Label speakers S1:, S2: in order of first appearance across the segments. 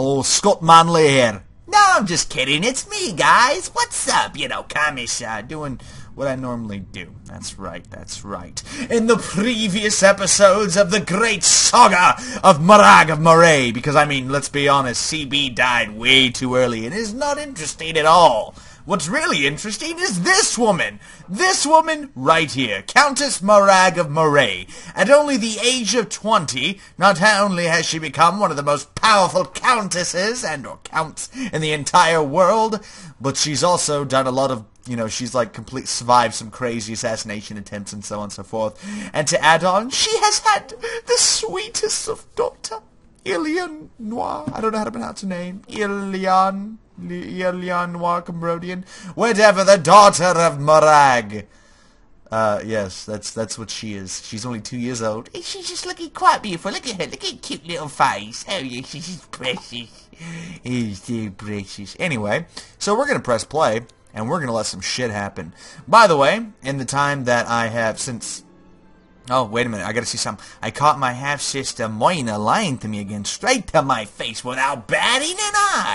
S1: Hello, Scott Manley here.
S2: No, I'm just kidding. It's me, guys. What's up? You know, Kamish, uh,
S1: doing what I normally do. That's right, that's right. In the previous episodes of the great saga of Morag of Moray, because I mean, let's be honest, CB died way too early and is not interesting at all. What's really interesting is this woman. This woman right here, Countess Morag of Moray. At only the age of 20, not only has she become one of the most powerful countesses and or counts in the entire world, but she's also done a lot of you know, she's like complete survived some crazy assassination attempts and so on and so forth. And to add on, she has had the sweetest of daughter, Ilian Noir. I don't know how to pronounce her name. Ilian. Noir Cambodian. Whatever, the daughter of Morag. Uh, yes, that's that's what she is. She's only two years old.
S2: She's just looking quite beautiful. Look at her. Look at her cute little face. Oh, yeah, she's precious.
S1: She's so precious. Anyway, so we're going to press play, and we're going to let some shit happen. By the way, in the time that I have since... Oh, wait a minute. I got to see something. I caught my half-sister Moina lying to me again, straight to my face without batting an eye.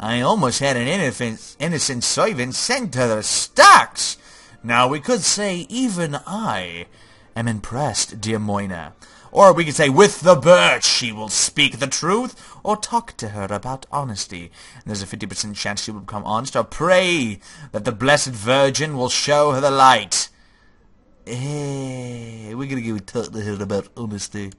S1: I almost had an innocent, innocent servant sent to the stocks. Now we could say even I am impressed, dear Moina. Or we could say, with the birch she will speak the truth, or talk to her about honesty. And there's a 50% chance she will become honest, or pray that the Blessed Virgin will show her the light. Hey, we're gonna go talk to her about honesty.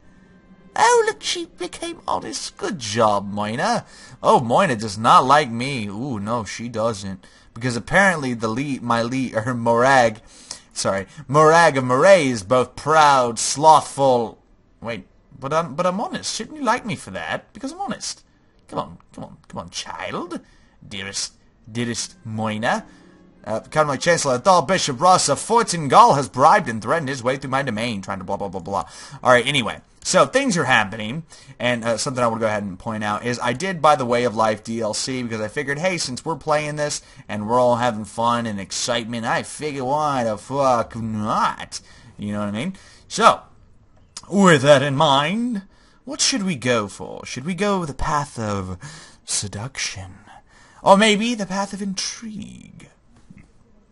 S1: Oh, look, she became honest. Good job, Moina. Oh, Moina does not like me. Ooh, no, she doesn't. Because apparently the lead, my lead, or Morag, sorry, Morag of Moray is both proud, slothful. Wait, but I'm, but I'm honest. Shouldn't you like me for that? Because I'm honest. Come on, come on, come on, child. Dearest, dearest Moina. Uh, like Chancellor Thal Bishop Ross of Fortingall has bribed and threatened his way through my domain, trying to blah, blah, blah, blah. Alright, anyway. So, things are happening, and uh, something I want to go ahead and point out is I did buy the Way of Life DLC because I figured, hey, since we're playing this and we're all having fun and excitement, I figure why the fuck not? You know what I mean? So, with that in mind, what should we go for? Should we go the path of seduction? Or maybe the path of intrigue?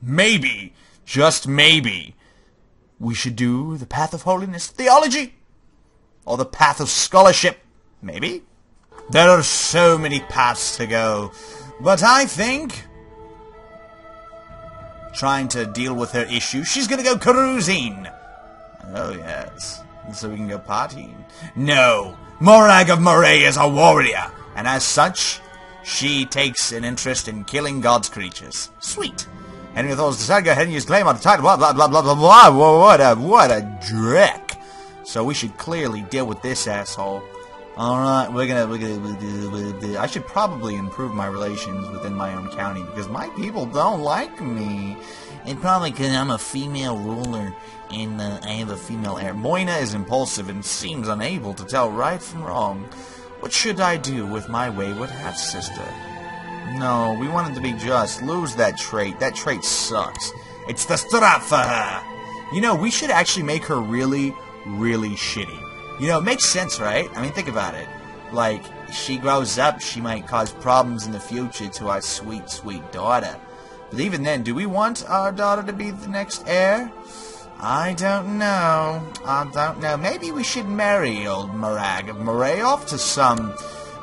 S1: maybe, just maybe, we should do the path of holiness theology or the path of scholarship, maybe. There are so many paths to go, but I think trying to deal with her issue, she's gonna go cruising. Oh yes, so we can go partying. No, Morag of Moray is a warrior, and as such, she takes an interest in killing God's creatures. Sweet. Henry Thor's decided to go ahead and use claim on the title. Blah, blah, blah, blah, blah, blah. What a, what a dreck. So we should clearly deal with this asshole. Alright, we're gonna, we're gonna, we're gonna, I should probably improve my relations within my own county because my people don't like me. And probably because I'm a female ruler and uh, I have a female heir. Moina is impulsive and seems unable to tell right from wrong. What should I do with my wayward half-sister? No, we wanted to be just. Lose that trait. That trait sucks. It's the strap for her. You know, we should actually make her really, really shitty. You know, it makes sense, right? I mean, think about it. Like, she grows up, she might cause problems in the future to our sweet, sweet daughter. But even then, do we want our daughter to be the next heir? I don't know. I don't know. Maybe we should marry old Morag of Moray off to some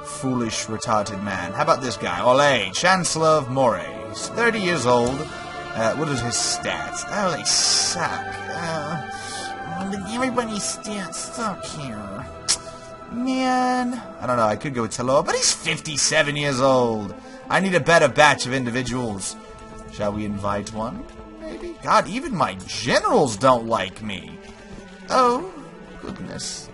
S1: foolish, retarded man. How about this guy? Olay, Chancellor of Moray. He's 30 years old. Uh, what is his stats? Oh, they suck. Everybody's stats suck here. Man, I don't know. I could go with Talor, but he's 57 years old. I need a better batch of individuals. Shall we invite one? Maybe? God, even my generals don't like me. Oh, goodness.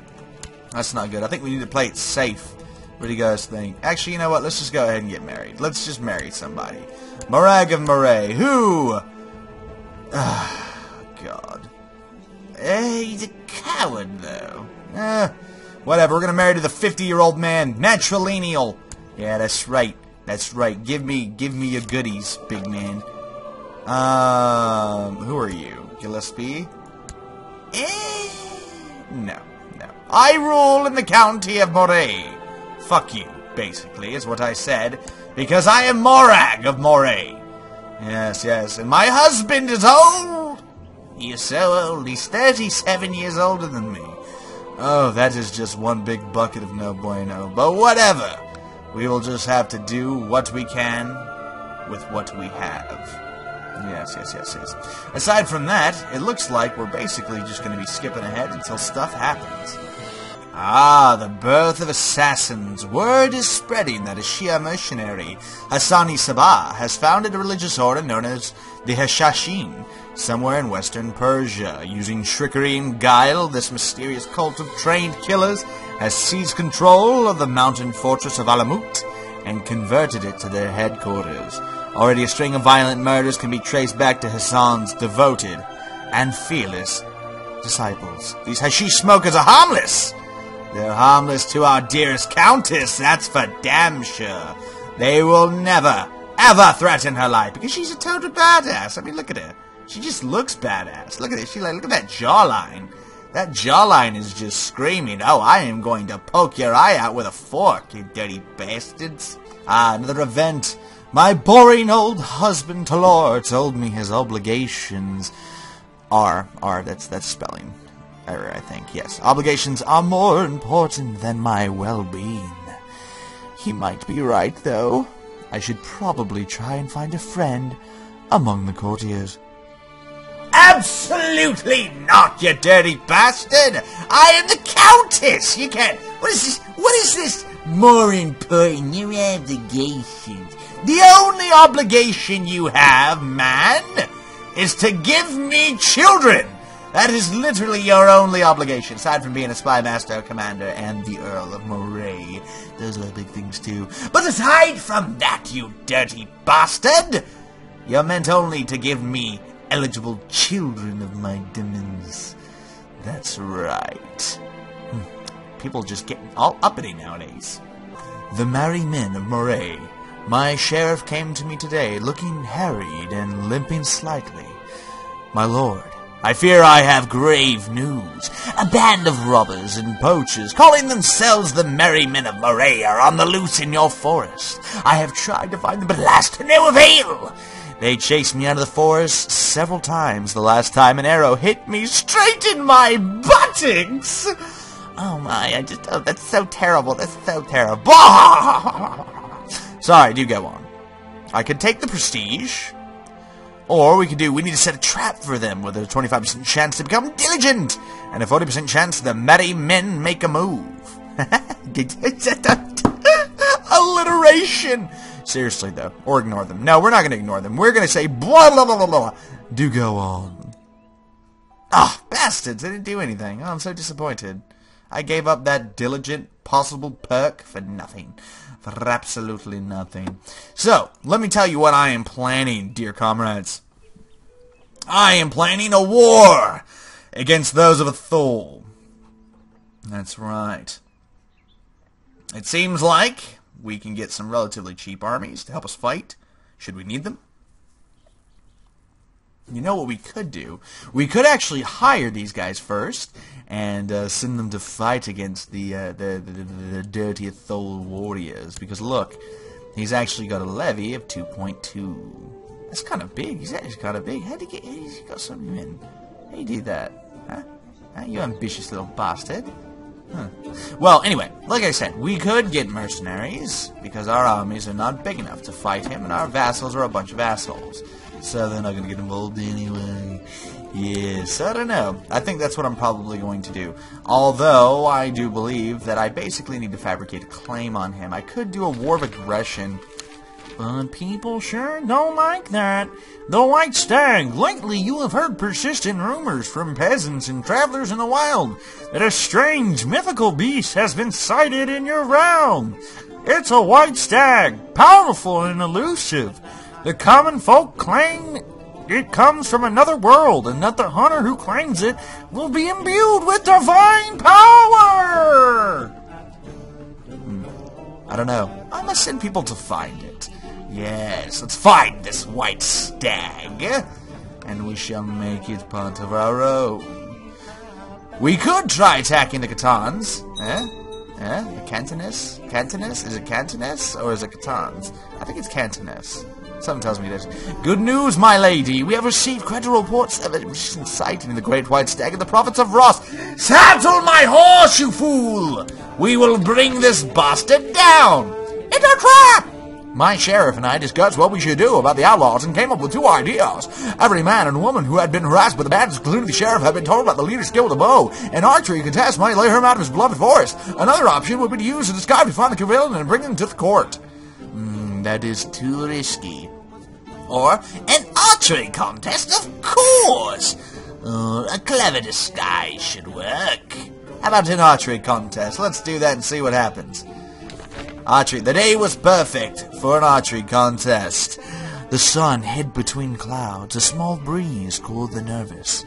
S1: That's not good. I think we need to play it safe. What do you guys think? Actually, you know what? Let's just go ahead and get married. Let's just marry somebody. Morag of Moray. Who? Ah.
S2: Eh, he's a coward, though.
S1: Eh, whatever. We're gonna marry to the 50-year-old man. Matrilineal. Yeah, that's right. That's right. Give me, give me your goodies, big man. Um, who are you? Gillespie? Eh, no, no. I rule in the county of Moray. Fuck you. basically, is what I said, because I am Morag of Moray. Yes, yes, and my husband is old. Is so old, he's 37 years older than me. Oh, that is just one big bucket of no bueno. But whatever. We will just have to do what we can with what we have. Yes, yes, yes, yes. Aside from that, it looks like we're basically just going to be skipping ahead until stuff happens. Ah, the birth of assassins. Word is spreading that a Shia mercenary, Hassan-i Sabbah, has founded a religious order known as the Hashashin, somewhere in western Persia. Using trickery and guile, this mysterious cult of trained killers has seized control of the mountain fortress of Alamut and converted it to their headquarters. Already a string of violent murders can be traced back to Hassan's devoted and fearless disciples. These hashish smokers are harmless! They're harmless to our dearest countess, that's for damn sure. They will never, ever threaten her life because she's a total badass. I mean, look at her. She just looks badass. Look at it. She like, look at that jawline. That jawline is just screaming, oh, I am going to poke your eye out with a fork, you dirty bastards. Ah, another event. My boring old husband Talor told me his obligations are, are, that's, that's spelling error, I think. Yes, obligations are more important than my well-being. He might be right, though. I should probably try and find a friend among the courtiers. Absolutely not, you dirty bastard! I am the Countess! You can't... What is this? What is this?
S2: More important, your obligations.
S1: The only obligation you have, man, is to give me children! That is literally your only obligation, aside from being a spy master, commander, and the Earl of Moray. Those are big things too. But aside from that, you dirty bastard, you're meant only to give me eligible children of my demons. That's right. Hmm. People just getting all uppity nowadays. The merry men of Moray. My sheriff came to me today, looking harried and limping slightly. My lord, I fear I have grave news. A band of robbers and poachers, calling themselves the Merry Men of Moray, are on the loose in your forest. I have tried to find them, but alas, to no avail. They chased me out of the forest several times. The last time an arrow hit me straight in my buttocks. Oh my, I just, oh, that's so terrible. That's so terrible. Sorry, do go on. I could take the prestige, or we could do, we need to set a trap for them with a 25% chance to become diligent, and a 40% chance the merry men make a move. Alliteration! Seriously, though. Or ignore them. No, we're not going to ignore them. We're going to say blah, blah, blah, blah, blah. Do go on. Ah, bastards. They didn't do anything. Oh, I'm so disappointed. I gave up that diligent possible perk for nothing. For absolutely nothing. So, let me tell you what I am planning, dear comrades. I am planning a war against those of a Atholl. That's right. It seems like we can get some relatively cheap armies to help us fight, should we need them. You know what we could do? We could actually hire these guys first and uh, send them to fight against the, uh, the, the, the, the dirty Atholl warriors. Because look, he's actually got a levy of 2.2. That's kind of big. He's actually kind of big. How'd he get? He's got some in. How you do that? Huh? huh? You ambitious little bastard. Huh. Well, anyway, like I said, we could get mercenaries, because our armies are not big enough to fight him, and our vassals are a bunch of assholes. So they're not going to get involved anyway. Yes, I don't know. I think that's what I'm probably going to do. Although, I do believe that I basically need to fabricate a claim on him. I could do a war of aggression but people sure don't like that. The White Stag. Lately you have heard persistent rumors from peasants and travelers in the wild that a strange mythical beast has been sighted in your realm. It's a white stag, powerful and elusive. The common folk claim it comes from another world, and that the hunter who claims it will be imbued with divine power! Hmm. I don't know. I must send people to find it. Yes, let's find this white stag, and we shall make it part of our own. We could try attacking the Khatans, eh? Eh? A Cantoness? Cantoness? Is it Cantoness or is it Catans? I think it's Cantoness. Something tells me this. Good news, my lady. We have received credible reports of a recent sighting of the Great White Stag in the province of Ross. Saddle my horse, you fool! We will bring this bastard down! It's a trap! My sheriff and I discussed what we should do about the outlaws and came up with two ideas. Every man and woman who had been harassed by the bandits, including the sheriff, had been told about the leader's skill with a bow. An archery contest might lay him out of his beloved forest. Another option would be to use a disguise to find the villain and bring him to the court. Mm, that is too risky. Or an archery contest, of course. Uh, a clever disguise should work. How about an archery contest? Let's do that and see what happens. Archery. The day was perfect for an archery contest. The sun hid between clouds. A small breeze cooled the nervous.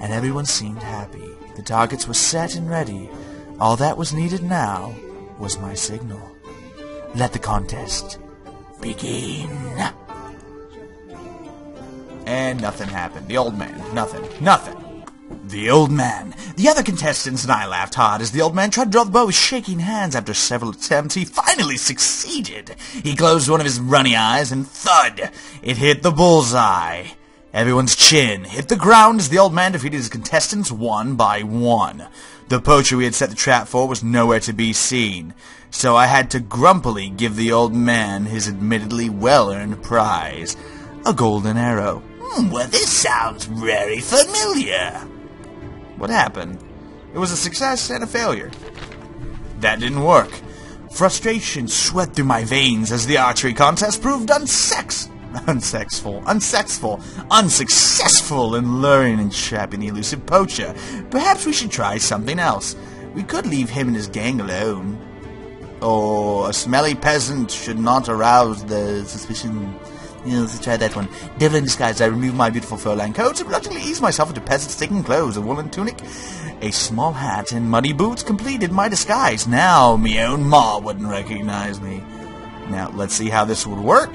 S1: And everyone seemed happy. The targets were set and ready. All that was needed now was my signal. Let the contest begin. And nothing happened. The old man. Nothing. Nothing. The old man. The other contestants and I laughed hard as the old man tried to draw the bow with shaking hands. After several attempts, he finally succeeded. He closed one of his runny eyes and thud! It hit the bullseye. Everyone's chin hit the ground as the old man defeated his contestants one by one. The poacher we had set the trap for was nowhere to be seen, so I had to grumpily give the old man his admittedly well-earned prize, a golden arrow.
S2: Hmm, well, this sounds very familiar.
S1: What happened? It was a success and a failure. That didn't work. Frustration sweat through my veins as the archery contest proved unsex unsexful, unsexful, unsuccessful in luring and trapping the elusive poacher. Perhaps we should try something else. We could leave him and his gang alone. Or a smelly peasant should not arouse the suspicion let's try that one. Devil in disguise, I remove my beautiful fur-lined coat reluctantly ease myself into peasant-sticking clothes, a woolen tunic, a small hat, and muddy boots completed my disguise. Now, me own ma wouldn't recognize me. Now, let's see how this would work.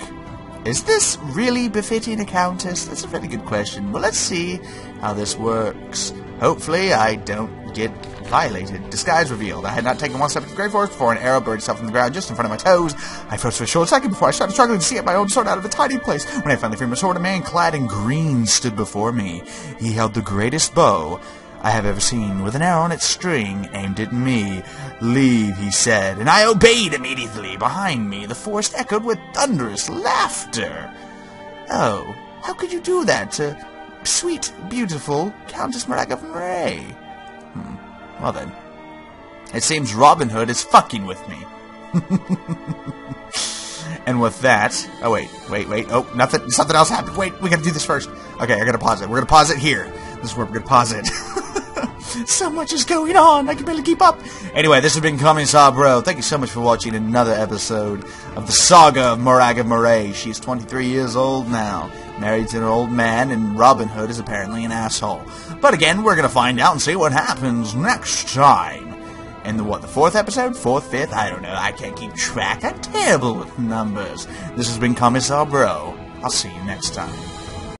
S1: Is this really befitting a countess? That's a very good question. Well, let's see how this works. Hopefully, I don't get violated. Disguise revealed. I had not taken one step into the Forest before an arrow buried itself in the ground just in front of my toes. I froze for a short second before I started struggling to see it my own sword out of a tiny place. When I finally freed my sword, a man clad in green stood before me. He held the greatest bow I have ever seen, with an arrow on its string aimed at me. Leave, he said, and I obeyed immediately. Behind me, the forest echoed with thunderous laughter. Oh, how could you do that to sweet, beautiful Countess Moraga of Moray? Hmm. Well then, it seems Robin Hood is fucking with me. and with that, oh wait, wait, wait, oh, nothing, something else happened. Wait, we gotta do this first. Okay, I gotta pause it. We're gonna pause it here. This is where we're gonna pause it. so much is going on, I can barely keep up. Anyway, this has been coming, Commissar Bro. Thank you so much for watching another episode of the saga of Moraga Moray. She's 23 years old now, married to an old man, and Robin Hood is apparently an asshole. But again, we're gonna find out and see what happens next time. In the what, the fourth episode? Fourth, fifth? I don't know. I can't keep track. I'm terrible with numbers. This has been Commissar Bro. I'll see you next time.